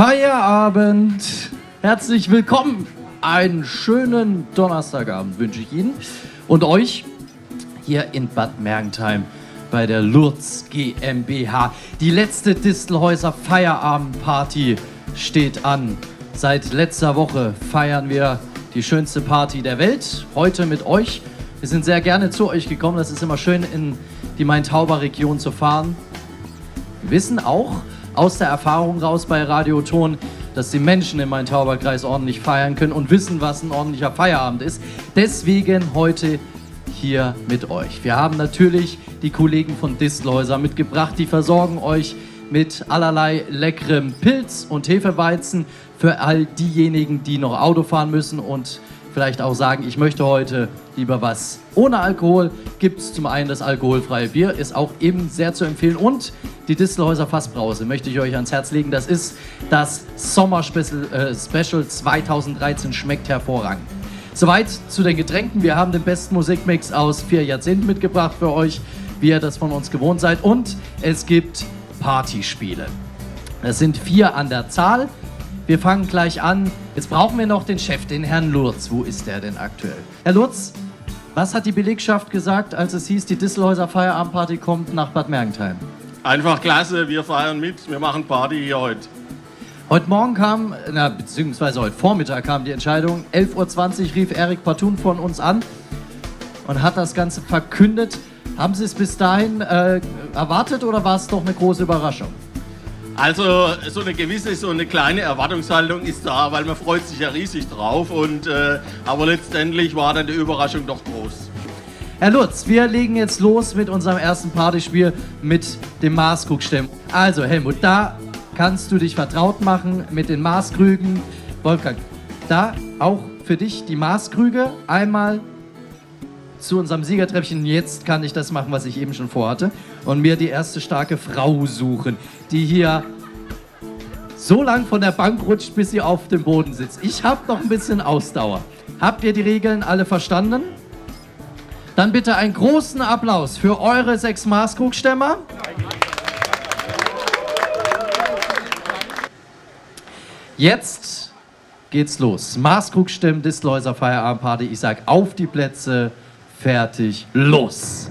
Feierabend. Herzlich willkommen. Einen schönen Donnerstagabend wünsche ich Ihnen und euch hier in Bad Mergentheim bei der Lurz GmbH. Die letzte Distelhäuser Feierabendparty steht an. Seit letzter Woche feiern wir die schönste Party der Welt. Heute mit euch. Wir sind sehr gerne zu euch gekommen. Das ist immer schön, in die Main-Tauber-Region zu fahren. Wir wissen auch aus der Erfahrung raus bei Radioton, dass die Menschen im Main-Tauber-Kreis ordentlich feiern können und wissen, was ein ordentlicher Feierabend ist. Deswegen heute hier mit euch. Wir haben natürlich die Kollegen von Distelhäuser mitgebracht, die versorgen euch mit allerlei leckerem Pilz und Hefeweizen für all diejenigen, die noch Auto fahren müssen und vielleicht auch sagen, ich möchte heute lieber was ohne Alkohol, gibt es zum einen das alkoholfreie Bier, ist auch eben sehr zu empfehlen. Und die Distelhäuser Fassbrause möchte ich euch ans Herz legen. Das ist das Sommerspecial äh, Special 2013, schmeckt hervorragend. Soweit zu den Getränken. Wir haben den besten Musikmix aus vier Jahrzehnten mitgebracht für euch, wie ihr das von uns gewohnt seid. Und es gibt Partyspiele. Es sind vier an der Zahl. Wir fangen gleich an. Jetzt brauchen wir noch den Chef, den Herrn Lurz. Wo ist der denn aktuell? Herr Lurz, was hat die Belegschaft gesagt, als es hieß, die Disselhäuser Feierabendparty kommt nach Bad Mergentheim? Einfach klasse, wir feiern mit, wir machen Party hier heute. Heute Morgen kam, na, beziehungsweise heute Vormittag kam die Entscheidung. 11.20 Uhr rief Erik Partun von uns an und hat das Ganze verkündet. Haben Sie es bis dahin äh, erwartet oder war es doch eine große Überraschung? Also so eine gewisse, so eine kleine Erwartungshaltung ist da, weil man freut sich ja riesig drauf. Und, äh, aber letztendlich war dann die Überraschung doch groß. Herr Lutz, wir legen jetzt los mit unserem ersten Partyspiel mit dem Maßkrugstämmen. Also Helmut, da kannst du dich vertraut machen mit den Maßkrügen. Wolfgang, da auch für dich die Maßkrüge. Einmal zu unserem Siegertreppchen. Jetzt kann ich das machen, was ich eben schon vorhatte. Und mir die erste starke Frau suchen, die hier so lang von der Bank rutscht, bis sie auf dem Boden sitzt. Ich habe noch ein bisschen Ausdauer. Habt ihr die Regeln alle verstanden? Dann bitte einen großen Applaus für eure sechs Maßkrugstämmer. Jetzt geht's los. Maßkrugstimmen, Distelhäuser Feierabendparty. Ich sag auf die Plätze fertig, los!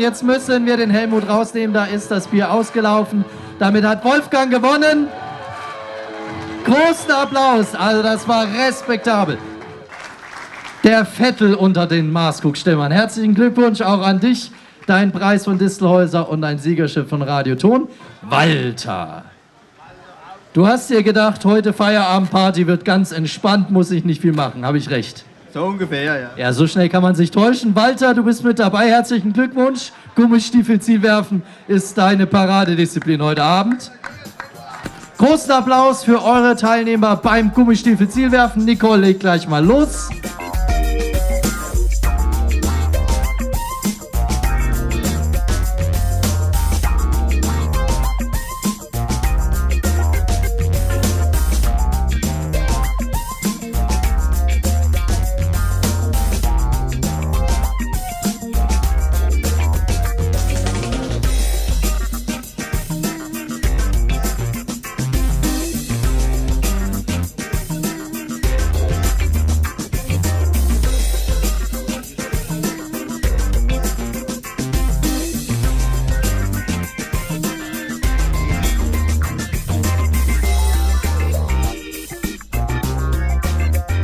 Jetzt müssen wir den Helmut rausnehmen. Da ist das Bier ausgelaufen. Damit hat Wolfgang gewonnen. Großen Applaus. Also das war respektabel. Der Vettel unter den Maßkrugstimmern. Herzlichen Glückwunsch auch an dich. Dein Preis von Distelhäuser und ein Siegerschiff von Radioton. Walter. Du hast dir gedacht, heute Feierabendparty wird ganz entspannt, muss ich nicht viel machen. Habe ich recht? So ungefähr, ja. Ja, so schnell kann man sich täuschen. Walter, du bist mit dabei. Herzlichen Glückwunsch. Gummistiefel Zielwerfen ist deine Paradedisziplin heute Abend. Großen Applaus für eure Teilnehmer beim Gummistiefel Zielwerfen. Nicole legt gleich mal los.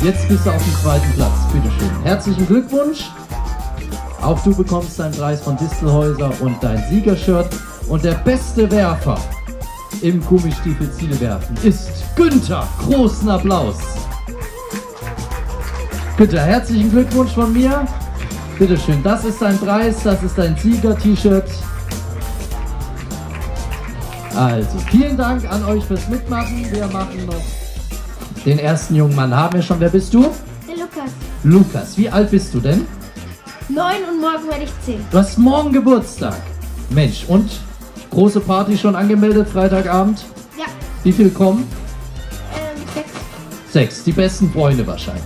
Jetzt bist du auf dem zweiten Platz. Bitteschön. Herzlichen Glückwunsch. Auch du bekommst deinen Preis von Distelhäuser und dein Siegershirt. Und der beste Werfer im Gummistiefel Zielewerfen ist Günther. Großen Applaus. Günther, herzlichen Glückwunsch von mir. Bitteschön, das ist dein Preis, das ist dein Sieger-T-Shirt. Also, vielen Dank an euch fürs Mitmachen. Wir machen noch den ersten jungen Mann. Haben wir schon. Wer bist du? Der Lukas. Lukas. Wie alt bist du denn? Neun und morgen werde ich zehn. Du hast morgen Geburtstag. Mensch, und große Party schon angemeldet, Freitagabend? Ja. Wie viel kommen? Ähm, sechs. Sechs, die besten Freunde wahrscheinlich.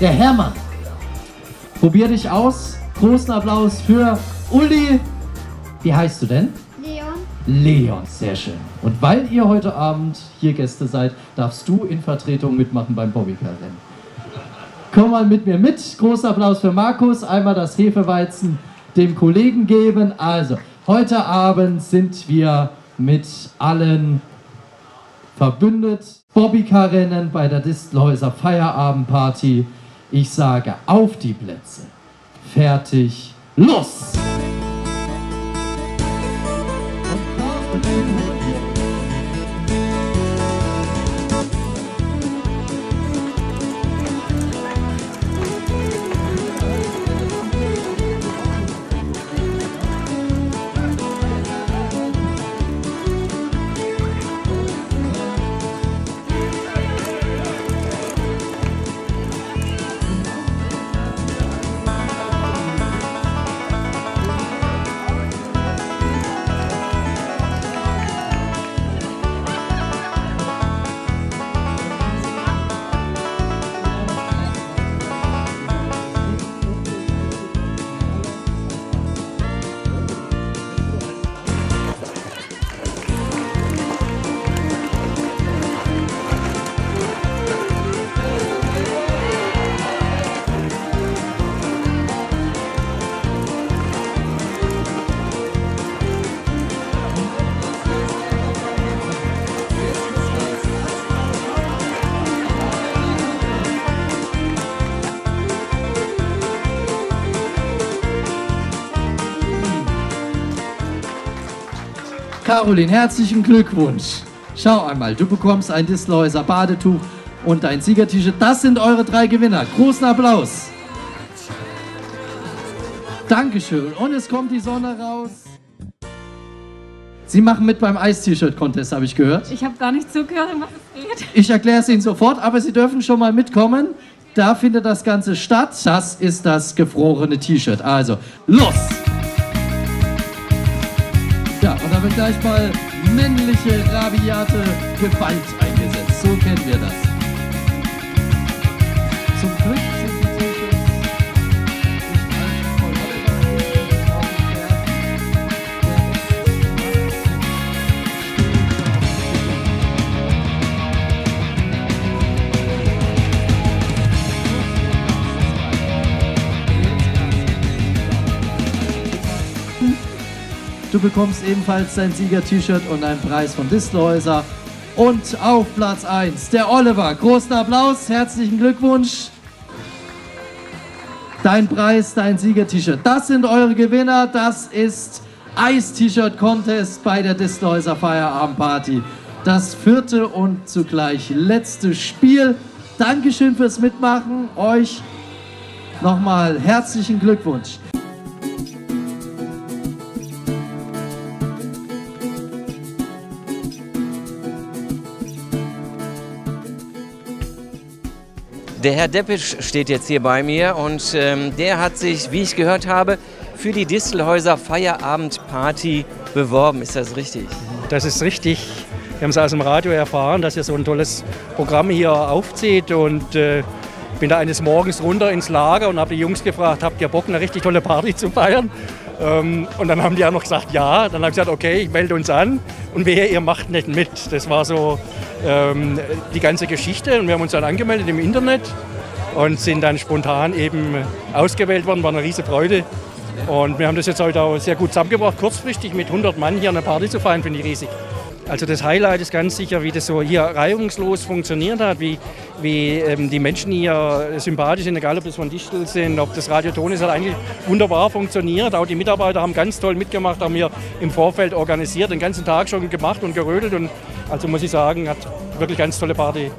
Der Hermann. Probier dich aus. Großen Applaus für Uli. Wie heißt du denn? Leon. Sehr schön. Und weil ihr heute Abend hier Gäste seid, darfst du in Vertretung mitmachen beim Bobbycar-Rennen. Komm mal mit mir mit. Großer Applaus für Markus. Einmal das Hefeweizen dem Kollegen geben. Also, heute Abend sind wir mit allen verbündet. Bobbycar-Rennen bei der Distelhäuser Feierabendparty. Ich sage auf die Plätze. Fertig, los! Thank you. Caroline, herzlichen Glückwunsch. Schau einmal, du bekommst ein Distelhäuser Badetuch und ein Sieger-T-Shirt. Das sind eure drei Gewinner. Großen Applaus. Dankeschön. Und es kommt die Sonne raus. Sie machen mit beim Eis-T-Shirt-Contest, habe ich gehört. Ich habe gar nicht zugehört, um was es geht. Ich erkläre es Ihnen sofort, aber Sie dürfen schon mal mitkommen. Da findet das Ganze statt. Das ist das gefrorene T-Shirt. Also, los! Da wird gleich mal männliche, rabiate Gewalt eingesetzt. So kennen wir das. Zum Glück Du bekommst ebenfalls dein Sieger-T-Shirt und einen Preis von Distelhäuser. Und auf Platz 1 der Oliver. Großen Applaus, herzlichen Glückwunsch. Dein Preis, dein Sieger-T-Shirt. Das sind eure Gewinner. Das ist Eis-T-Shirt-Contest bei der Distelhäuser Feierabendparty. Das vierte und zugleich letzte Spiel. Dankeschön fürs Mitmachen. Euch nochmal herzlichen Glückwunsch. Der Herr Deppisch steht jetzt hier bei mir und ähm, der hat sich, wie ich gehört habe, für die Distelhäuser Feierabendparty beworben. Ist das richtig? Das ist richtig. Wir haben es aus dem Radio erfahren, dass ihr so ein tolles Programm hier aufzieht und äh, bin da eines Morgens runter ins Lager und habe die Jungs gefragt, habt ihr Bock, eine richtig tolle Party zu feiern? Ähm, und dann haben die auch noch gesagt, ja. Dann habe ich gesagt, okay, ich melde uns an und wehe, ihr macht nicht mit. Das war so ähm, die ganze Geschichte und wir haben uns dann angemeldet im Internet und sind dann spontan eben ausgewählt worden, war eine riesige Freude. Und wir haben das jetzt heute auch sehr gut zusammengebracht, kurzfristig mit 100 Mann hier eine Party zu feiern, finde ich riesig. Also das Highlight ist ganz sicher, wie das so hier reibungslos funktioniert hat, wie, wie ähm, die Menschen hier sympathisch sind, egal ob das von Distel sind, ob das Radioton ist, hat eigentlich wunderbar funktioniert. Auch die Mitarbeiter haben ganz toll mitgemacht, haben hier im Vorfeld organisiert, den ganzen Tag schon gemacht und gerödelt und also muss ich sagen, hat wirklich ganz tolle Party